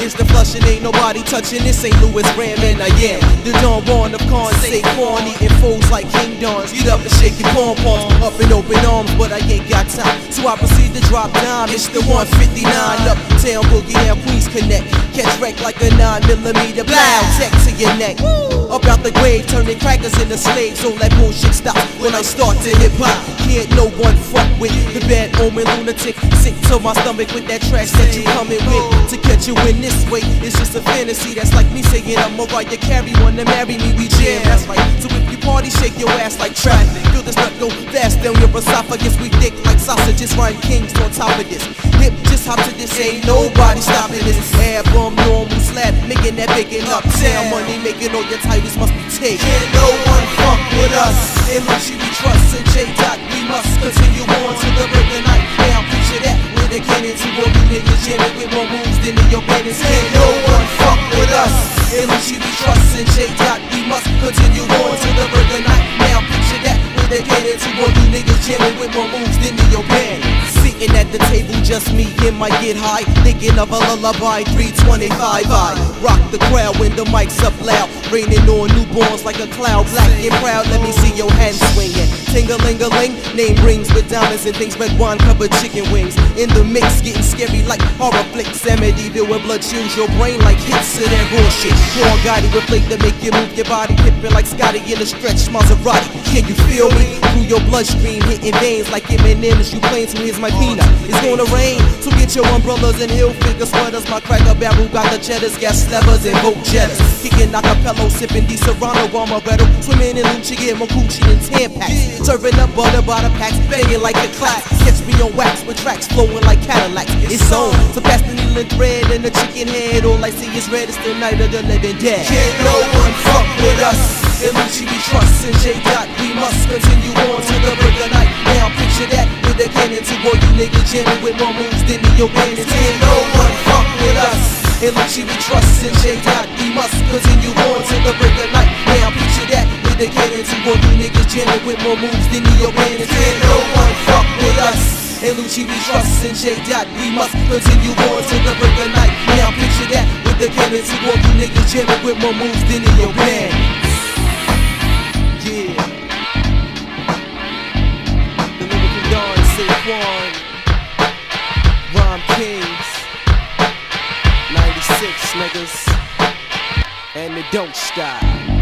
It's the flushing, ain't nobody touching this. ain't Louis Ram and I am the Don Juan of Con. Say corn, eating foes like King Dons. Get up and shake your pom poms, up in open arms, but I ain't got time. So I proceed to drop down. It's the 159 uptown boogie down Queens Connect. Catch wreck like a 9 millimeter blow, tech to your neck. Up out the grave, turning crackers into slaves. All that bullshit stop when I start to hip hop. Can't no one fuck with the bad omen lunatic. Sick to my stomach with that trash that you coming with. To catch you in this way, it's just a fantasy. That's like me saying I'm Mariah Carey, wanna marry me, we jam. That's right. So if you party, shake your ass like traffic. Feel this nut go fast down your esophagus. We thick like sausages, rhyme kings on top of this. Hip, just hop to this, ain't nobody stopping this. Album, normal slap, making that big and uptown money, making all your titles must be taken. Can't no one fuck with us. In Lucci you niggas jamming with more moves than in your bandits. Can't no one fuck with us. In Lucci we trust, and J Dot Sitting at the table, just me and my get high. Thinking of a lullaby, 325 I rock the crowd when the mic's up loud. Raining on newborns like a cloud. Black and proud, let me see your hands swinging. Ting a ling a ling, name rings with diamonds and things. Red wine covered chicken wings. In the mix, getting scary like horror flicks. Amityville with blood chills your brain like hits of that bullshit. Paul Gotti with flake that make you move your body. Pippin' like Scotty in a stretch Maserati. Can you feel me? Through your bloodstream, hitting veins like Eminem as you playing to here's my It's gonna rain, so get your umbrellas and heel figure sweaters. My cracker barrel got the cheddars, gas levers and boat jetters. Kicking acapello, sipping Disaronno, Amaretto. Swimming in Lucci, get my Gucci and Tampax. Serving up butter by the packs, banging like a clack. Catch me on wax with tracks flowing like Cadillacs. It's on, so pass the needle thread and the chicken head. All I see is red, it's the night of the living dead. Can't no one fuck with us. In Lucci we trust, and J Dot we must continue on to the all you niggas jamming with more moves than in your bandits. Can't no one fuck with us. In Lucci we trust, and J we must continue on to the break of night. Now picture that with cannon to all you niggas jamming with more moves than in your bandits. Can't no one fuck with us. In Lucci we trust, and J Dot we must continue on to the break of night. Now picture that with the cannon to all you niggas jamming with more moves than in your band. And it don't stop.